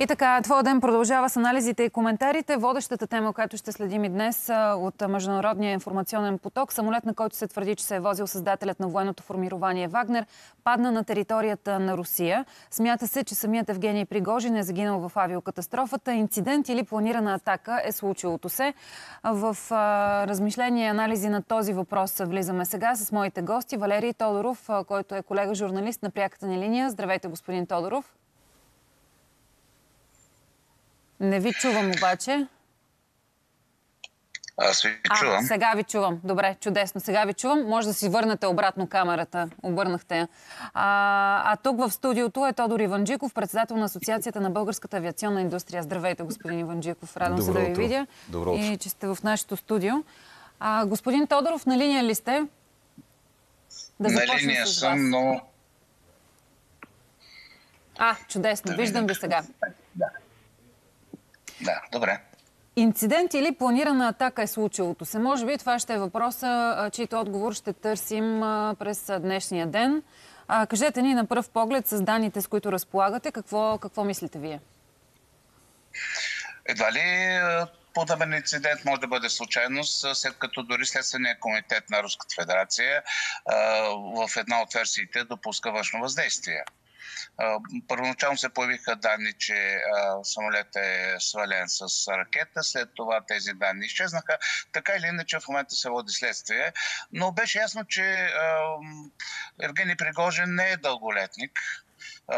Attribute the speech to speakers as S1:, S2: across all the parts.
S1: И така, твоя ден продължава с анализите и коментарите. Водещата тема, която ще следим и днес от Международния информационен поток, самолет, на който се твърди, че се е возил създателят на военното формирование Вагнер, падна на територията на Русия. Смята се, че самият Евгений Пригожин е загинал в авиокатастрофата. Инцидент или планирана атака е случилото се. В размишления и анализи на този въпрос влизаме сега с моите гости. Валерий Тодоров, който е колега журналист на пряката ни линия. Здравейте, господин Тодоров. Не ви чувам обаче.
S2: Аз ви чувам.
S1: А, сега ви чувам. Добре, чудесно. Сега ви чувам. Може да си върнете обратно камерата. Обърнахте я. А, а тук в студиото е Тодор Иванджиков, председател на Асоциацията на българската авиационна индустрия. Здравейте, господин Иванджиков. Радвам се да ви видя.
S3: Добро утро.
S1: И че сте в нашето студио. А, господин Тодоров, на линия ли сте?
S2: Да на линия с съм, но...
S1: А, чудесно. Да Виждам ви сега.
S2: Да. Добре.
S1: Инцидент или планирана атака е случилото се? Може би това ще е въпроса, чийто отговор ще търсим през днешния ден. Кажете ни на пръв поглед с данните, с които разполагате, какво, какво мислите вие?
S2: Едва ли подобен инцидент може да бъде случайност, след като дори Следствения комитет на Руската федерация в една от версиите допуска външно въздействие. Първоначално се появиха данни, че самолетът е свален с ракета, след това тези данни изчезнаха. Така или иначе в момента се води следствие, но беше ясно, че Евгений Пригожин не е дълголетник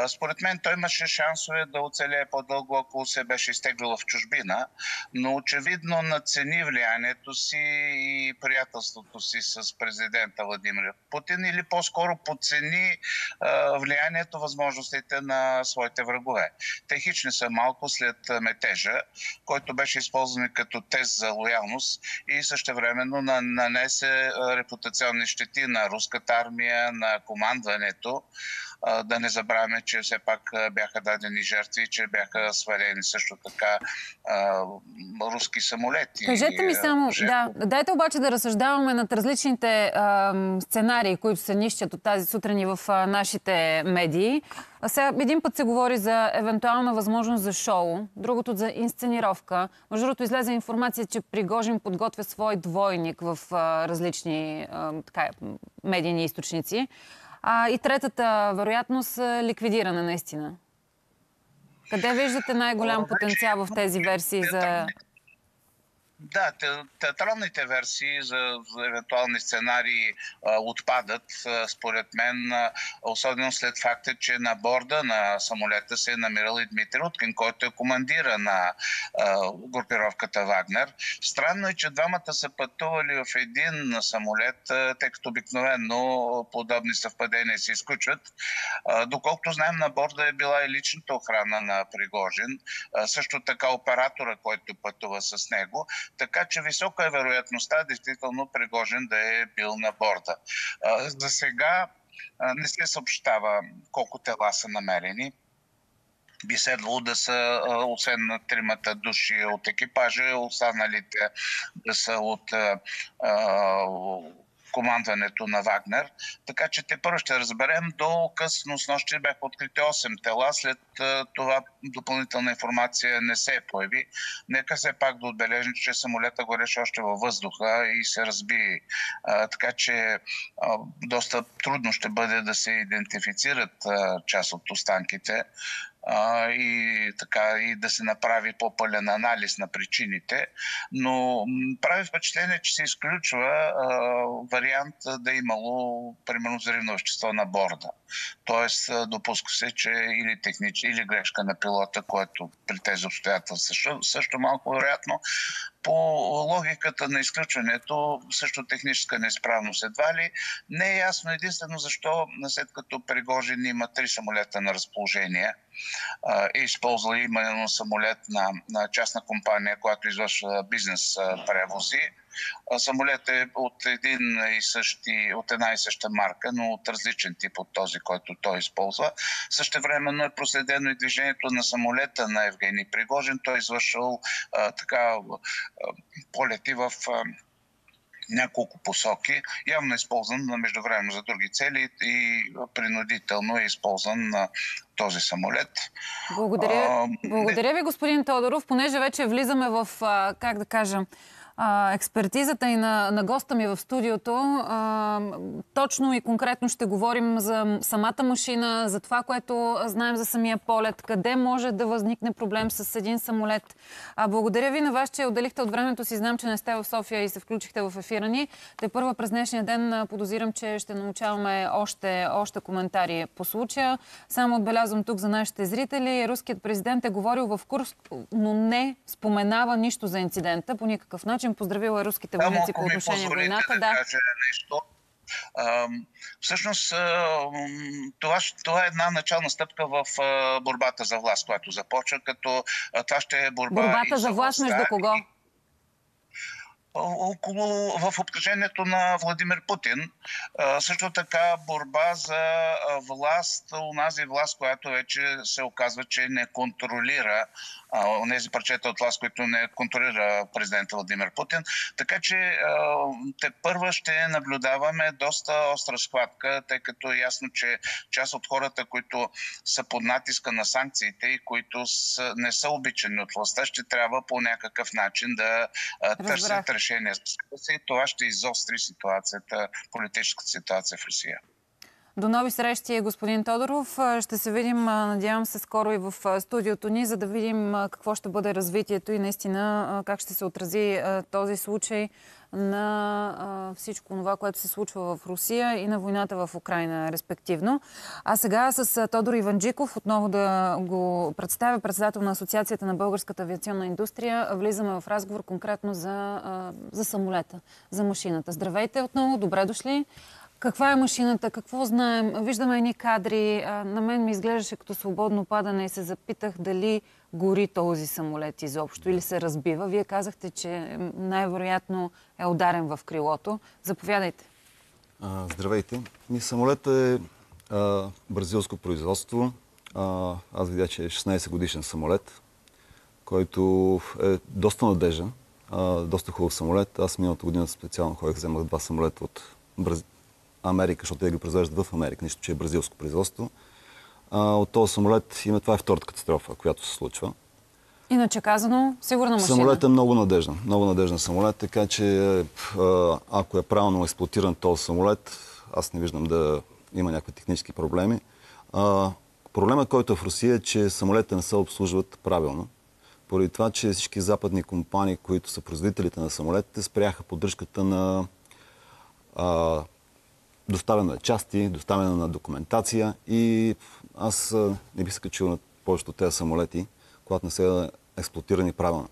S2: според мен той имаше шансове да оцелее по-дълго, ако се беше изтеглил в чужбина, но очевидно нацени влиянието си и приятелството си с президента Владимир Путин или по-скоро подцени влиянието, възможностите на своите врагове. Те хични са малко след метежа, който беше използван като тест за лоялност и същевременно нанесе репутационни щети на руската армия, на командването да не забравяме, че все пак бяха дадени жертви, че бяха свалени също така а, руски самолети.
S1: Кажете ми само, да, дайте обаче да разсъждаваме над различните а, сценарии, които се нищят от тази сутрин и в а, нашите медии. А сега един път се говори за евентуална възможност за шоу, другото за инсценировка. Между другото излезе информация, че Пригожин подготвя свой двойник в а, различни а, така, медийни източници. А, и третата вероятност е ликвидиране наистина. Къде виждате най-голям потенциал в тези версии за
S2: да, театралните версии за, евентуални сценарии а, отпадат, а, според мен, а, особено след факта, че на борда на самолета се е намирал и Дмитрий Уткин, който е командира на а, групировката Вагнер. Странно е, че двамата са пътували в един самолет, а, тъй като обикновено подобни съвпадения се изключват. А, доколкото знаем, на борда е била и личната охрана на Пригожин, а, също така оператора, който пътува с него. Така че висока е вероятността действително Пригожин да е бил на борда. За сега не се съобщава колко тела са намерени би следвало да са, освен на тримата души от екипажа, останалите да са от командването на Вагнер. Така че те първо ще разберем. До късно с нощи бяха открити 8 тела. След това допълнителна информация не се появи. Нека се пак да отбележим, че самолета гореше още във въздуха и се разби. така че доста трудно ще бъде да се идентифицират част от останките и, така, и да се направи по-пълен анализ на причините. Но прави впечатление, че се изключва а, вариант да е имало, примерно, взривно вещество на борда. Тоест, допуска се, че или технич, или грешка на пилота, което при тези обстоятелства също, също малко вероятно, по логиката на изключването, също техническа неизправност едва ли, не е ясно единствено защо, след като Пригожин има три самолета на разположение, е използвал именно самолет на, на частна компания, която извършва бизнес превози, Самолет е от, един и същи, от една и съща марка, но от различен тип от този, който той използва. Същевременно е проследено и движението на самолета на Евгений Пригожин. Той е извършил а, така а, полети в а, няколко посоки. Явно е използван междувременно за други цели и принудително е използван на този самолет.
S1: Благодаря, а, благодаря ви, господин Тодоров. Понеже вече влизаме в, как да кажа, а, експертизата и на, на госта ми в студиото. А, точно и конкретно ще говорим за самата машина, за това, което знаем за самия полет, къде може да възникне проблем с един самолет. А, благодаря ви на вас, че отделихте от времето си. Знам, че не сте в София и се включихте в ефира ни. Те първа през днешния ден подозирам, че ще научаваме още, още коментари по случая. Само отбелязвам тук за нашите зрители. Руският президент е говорил в курс, но не споменава нищо за инцидента по никакъв начин начин поздравила руските войници по отношение на войната.
S2: Да, кажа нещо. всъщност, това, това е една начална стъпка в борбата за власт, която започва, като това ще е борба.
S1: Борбата за власт между кого?
S2: около, в обкръжението на Владимир Путин. Също така борба за власт, унази власт, която вече се оказва, че не контролира тези парчета от власт, които не контролира президента Владимир Путин. Така че те първа ще наблюдаваме доста остра схватка, тъй като е ясно, че част от хората, които са под натиска на санкциите и които са, не са обичани от властта, ще трябва по някакъв начин да търсят решение и това ще изостри ситуацията, политическата ситуация в Русия.
S1: До нови срещи, господин Тодоров. Ще се видим, надявам се, скоро и в студиото ни, за да видим какво ще бъде развитието и наистина как ще се отрази този случай на всичко това, което се случва в Русия и на войната в Украина, респективно. А сега с Тодор Иванджиков, отново да го представя, председател на Асоциацията на българската авиационна индустрия, влизаме в разговор конкретно за, за самолета, за машината. Здравейте отново, добре дошли. Каква е машината? Какво знаем? Виждаме едни кадри. На мен ми изглеждаше като свободно падане и се запитах дали гори този самолет изобщо или се разбива. Вие казахте, че най-вероятно е ударен в крилото. Заповядайте.
S3: А, здравейте. Ми самолет е а, бразилско производство. А, аз видя, че е 16 годишен самолет, който е доста надежен. Доста хубав самолет. Аз миналата година специално ходех, вземах два самолета от Бразилия Америка, защото те ги произвеждат в Америка, нищо, че е бразилско производство. А, от този самолет има това е втората катастрофа, която се случва.
S1: Иначе казано, сигурна машина.
S3: Самолет е много надежден. Много надежден самолет, така че ако е правилно експлуатиран този самолет, аз не виждам да има някакви технически проблеми. А, проблемът, който е в Русия е, че самолетите не се обслужват правилно. Поради това, че всички западни компании, които са производителите на самолетите, спряха поддръжката на а, доставяне на части, доставяне на документация и аз не бих се качил на повечето от тези самолети, когато не са експлуатирани правилно.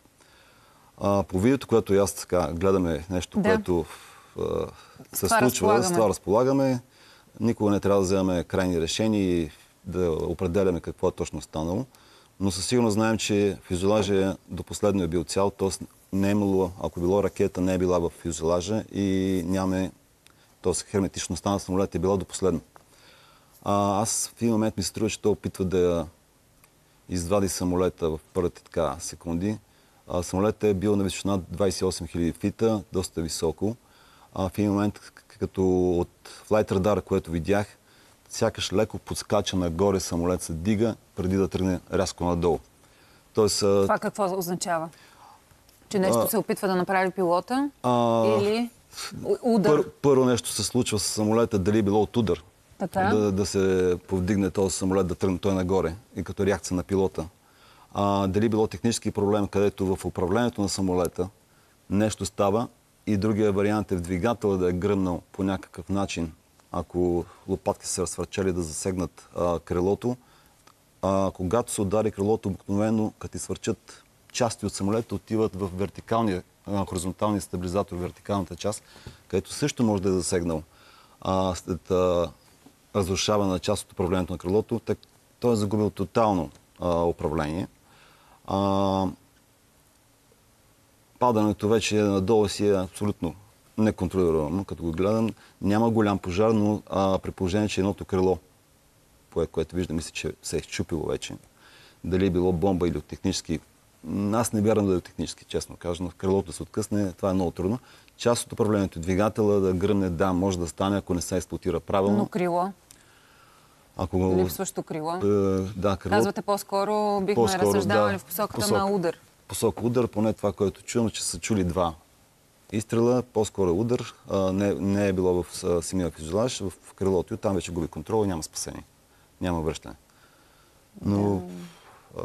S3: А, по видеото, което аз така гледаме нещо, да. което а, се това случва, с това разполагаме. Никога не трябва да вземаме крайни решения и да определяме какво е точно станало. Но със сигурност знаем, че фюзелажа до последно е бил цял, т.е. не е имало, ако било ракета, не е била в фюзелажа и нямаме т.е. херметичността на самолета е била до последно. А, аз в един момент ми се струва, че той опитва да извади самолета в първите така секунди. А, самолетът е бил на височина 28 000 фита, доста високо. А, в един момент, като от флайт радара, което видях, сякаш леко подскача нагоре, самолет се дига, преди да тръгне рязко надолу.
S1: Тоест, Това какво означава? Че нещо а, се опитва да направи пилота? А, или... Удар. Пър,
S3: първо нещо се случва с самолета, дали е било от удар. Така. Да, да се повдигне този самолет, да тръгне той нагоре и като реакция на пилота. А, дали било технически проблем, където в управлението на самолета нещо става и другия вариант е в двигателя да е гръмнал по някакъв начин, ако лопатки се разсвърчали да засегнат а, крилото. А, когато се удари крилото, обикновено, като ти свърчат части от самолета, отиват в вертикалния хоризонталния стабилизатор вертикалната част, където също може да е засегнал а, след а, разрушаване на част от управлението на крилото. Так, той е загубил тотално а, управление. А, падането вече надолу си е абсолютно неконтролируемо, като го гледам. Няма голям пожар, но а, при положение, че едното крило, което виждам, мисля, че се е изчупило вече, дали е било бомба или от технически аз не вярвам да е технически, честно кажа. Крилото да се откъсне, това е много трудно. Част от управлението, двигателя да гръмне, да, може да стане, ако не се експлуатира правилно.
S1: Но крило,
S3: Ако го...
S1: липсващо крило.
S3: Е, да, крило,
S1: Казвате по-скоро бихме
S3: по-скоро,
S1: разсъждавали
S3: да,
S1: в посоката
S3: посока.
S1: на удар.
S3: посока удар, поне това, което чувам, че са чули два изстрела, по-скоро удар. А, не, не е било в самия фюзелаж, в крилото и там вече губи контрол и няма спасение. Няма връщане. Но а,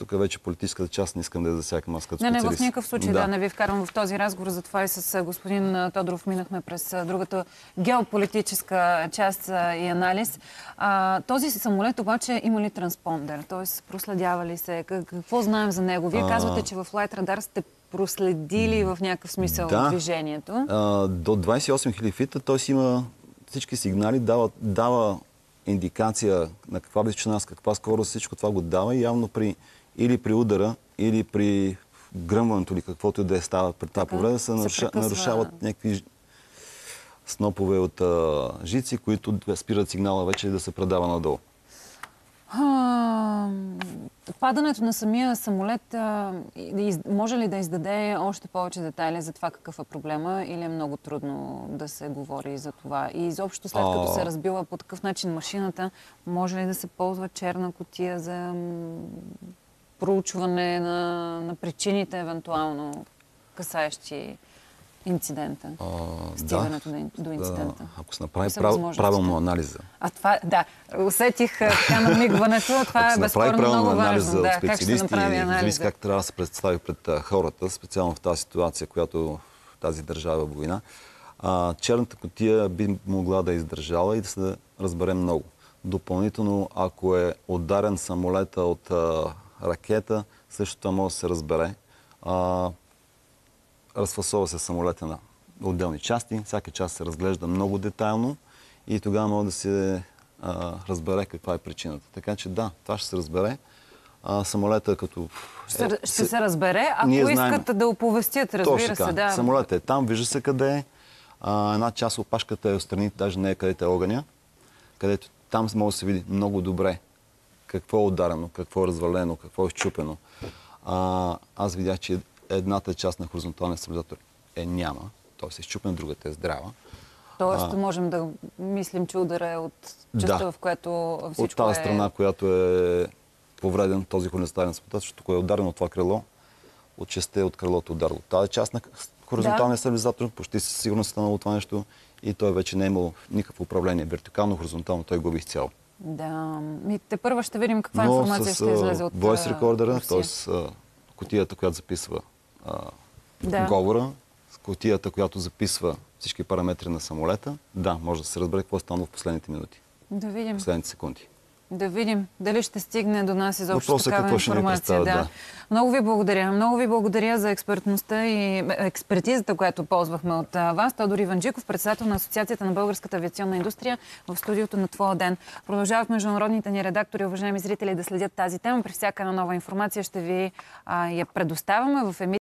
S3: тук вече политическата част не искам да я засягам аз като
S1: Не, не, в никакъв случай да. не ви вкарвам в този разговор. Затова и с господин Тодоров минахме през другата геополитическа част и анализ. А, този самолет обаче има ли транспондер? Тоест проследява ли се? Как- Какво знаем за него? Вие
S3: А.
S1: казвате, че в Light Radar сте проследили в някакъв смисъл
S3: Да.
S1: движението.
S3: А, до 28 000 фита, т.е. има всички сигнали, дава, дава индикация на каква височина, с каква скорост, всичко това го дава и явно при, или при удара, или при гръмването или каквото и да е става при тази
S1: Така,
S3: повреда, се,
S1: се
S3: наруша, нарушават някакви снопове от а, жици, които спират сигнала вече да се предава надолу.
S1: А, падането на самия самолет а, може ли да издаде още повече детайли за това какъв е проблема или е много трудно да се говори за това? И изобщо след като
S3: А.
S1: се разбила по такъв начин машината, може ли да се ползва черна котия за проучване на, на причините евентуално касаещи инцидента?
S3: А,
S1: Стигането до ин- до инцидента.
S3: Да, ако се направи прав, правилно анализа.
S1: А това, да, усетих така намигването. Това
S3: Ако
S1: е безспорно много важно.
S3: за
S1: Да, как ще
S3: специалисти
S1: направи
S3: и
S1: анализа?
S3: как трябва да се представи пред хората, специално в тази ситуация, която в тази държава е война, а, черната котия би могла да е издържала и да се разбере много. Допълнително, ако е ударен самолета от а, ракета, също може да се разбере. А, разфасова се самолета на отделни части, всяка част се разглежда много детайлно и тогава може да се а, разбере каква е причината. Така че да, това ще се разбере. А, самолета като...
S1: Ще,
S3: е,
S1: ще се разбере, ако
S3: Ние знаем.
S1: искат да оповестят, разбира
S3: Точно
S1: се. Да.
S3: Самолетът е там, вижда се къде е. А, една част от опашката е отстрани, даже не е където е огъня, където там може да се види много добре какво е ударено, какво е развалено, какво е изчупено. А, аз видях, че едната част на хоризонталния стабилизатор е няма, т.е. е изчупена, другата е здрава.
S1: Тоест,
S3: А.
S1: можем да мислим, че удара е от частта,
S3: Да.
S1: в която всичко
S3: От тази
S1: е...
S3: страна, която е повреден този хоризонтален стабилизатор, защото е ударено това крило, от частта е от крилото ударило. Тази част на хоризонталния стабилизатор почти със сигурност е станало това нещо и той вече не е имал никакво управление. Вертикално, хоризонтално той губи изцяло.
S1: Да. Ми, те първа ще видим каква
S3: Но
S1: информация
S3: с
S1: ще излезе от
S3: voice
S1: а,
S3: recorder,
S1: Русия.
S3: т.е. котията, която записва а,
S1: Да.
S3: говора, котията, която записва всички параметри на самолета, да, може да се разбере какво е станало в последните минути,
S1: Да видим.
S3: последните секунди.
S1: Да видим дали ще стигне до нас изобщо
S3: Въпросът е
S1: такава информация. да.
S3: да.
S1: Много ви благодаря. Много ви благодаря за експертността и експертизата, която ползвахме от вас. Тодор Иванджиков, председател на Асоциацията на българската авиационна индустрия в студиото на Твоя ден. Продължават международните ни редактори, уважаеми зрители, да следят тази тема. При всяка една нова информация ще ви а, я предоставяме в емисията